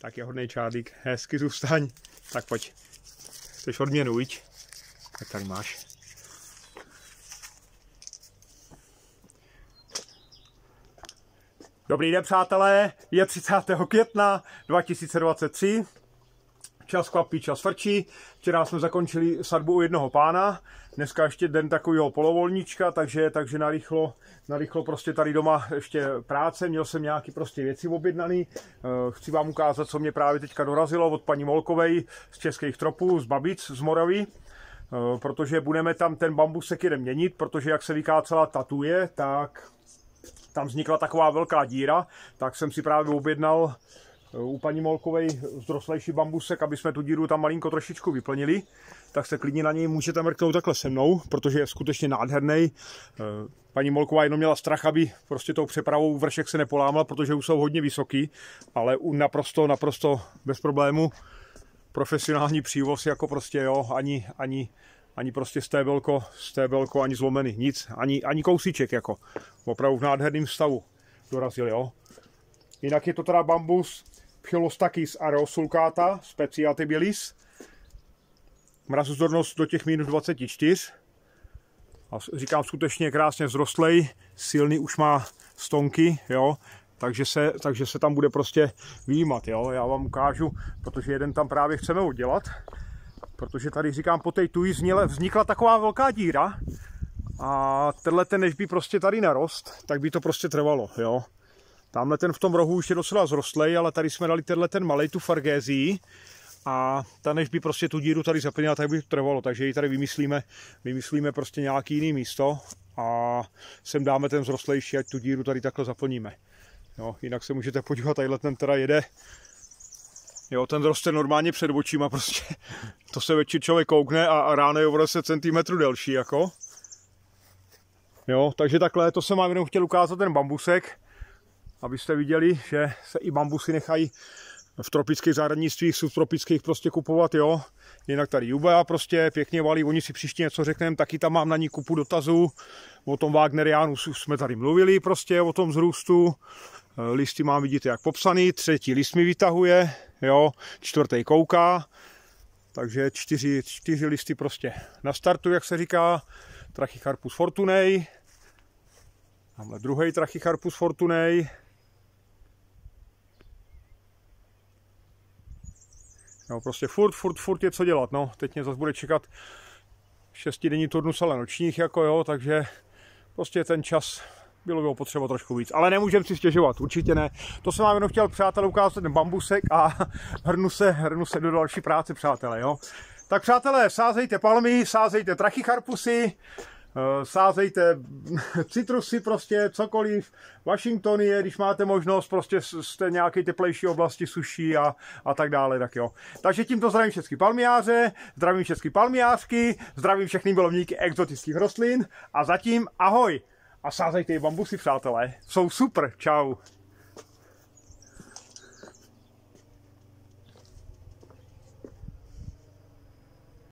Tak je hodný čádlík, hezky zůstaň. Tak pojď. Chceš odměnu, viď? Tak tady máš. Dobrý den, přátelé, je 30. května 2023. Čas klapí, čas frčí. Včera jsme zakončili sadbu u jednoho pána. Dneska ještě den takového polovolníčka, takže, takže narychlo, narychlo prostě tady doma ještě práce. Měl jsem nějaký prostě věci objednaný. Eh, chci vám ukázat, co mě právě teďka dorazilo od paní Molkovej z Českých tropů, z Babic, z Moravy eh, protože budeme tam ten bambusek jeden měnit, protože jak se vykácela tatuje, tak tam vznikla taková velká díra, tak jsem si právě objednal u paní Molkovej zroslejší bambusek, aby jsme tu díru tam malinko trošičku vyplnili, tak se klidně na něj můžete mrknout takhle se mnou, protože je skutečně nádherný. Eh, paní Molková jenom měla strach, aby prostě tou přepravou vršek se nepolámal, protože už jsou hodně vysoký, ale naprosto, naprosto bez problému profesionální přívoz, jako prostě jo, ani, ani ani prostě stébelko, stébelko, ani zlomený, nic, ani, ani kousíček, jako opravdu v nádherném stavu dorazil, jo. Jinak je to teda bambus Phyllostakis aerosulcata speciatibilis, mrazozornost do těch minus 24, a říkám skutečně krásně vzrostlej, silný už má stonky, jo, takže se, takže se tam bude prostě výjímat, jo. Já vám ukážu, protože jeden tam právě chceme udělat, protože tady říkám, po té tuji vznikla taková velká díra. A tenhle ten, než by prostě tady narost, tak by to prostě trvalo, jo. Tamhle ten v tom rohu už je docela zrostlej, ale tady jsme dali tenhle ten malej, tu fargézii a ta než by prostě tu díru tady zaplnila, tak by to trvalo, takže ji tady vymyslíme, vymyslíme prostě nějaký jiný místo a sem dáme ten zrostlejší, ať tu díru tady takhle zaplníme. Jo, jinak se můžete podívat, tadyhle ten teda jede Jo, ten roste normálně před očima prostě. To se večer člověk koukne a, a ráno je o 10 cm delší jako. Jo, takže takhle, to jsem vám jenom chtěl ukázat ten bambusek, abyste viděli, že se i bambusy nechají v tropických zahradnictvích, subtropických prostě kupovat, jo. Jinak tady Juba prostě pěkně valí, oni si příště něco řekneme, taky tam mám na ní kupu dotazů. O tom Wagneriánu jsme tady mluvili prostě, o tom zrůstu. Listy mám vidět jak popsaný, třetí list mi vytahuje, jo, čtvrtý kouká, takže čtyři, čtyři listy prostě na startu, jak se říká, Trachycarpus fortunej, tamhle druhý Trachycarpus fortunej, No, prostě furt, furt, furt je co dělat, no. Teď mě zase bude čekat šestidenní turnus, ale nočních, jako jo, takže prostě ten čas bylo by potřeba trošku víc. Ale nemůžeme si stěžovat, určitě ne. To jsem vám jenom chtěl, přátelé, ukázat ten bambusek a hrnu se, hrnu se do další práce, přátelé, jo. Tak přátelé, sázejte palmy, sázejte trachycharpusy, sázejte citrusy, prostě cokoliv. Washington je, když máte možnost, prostě jste nějaké teplejší oblasti suší a, a tak dále, tak jo. Takže tímto zdravím všechny palmiáře, zdravím všechny palmiářky, zdravím všechny milovníky exotických rostlin a zatím ahoj! A sázejte i bambusy, přátelé. Jsou super. Čau.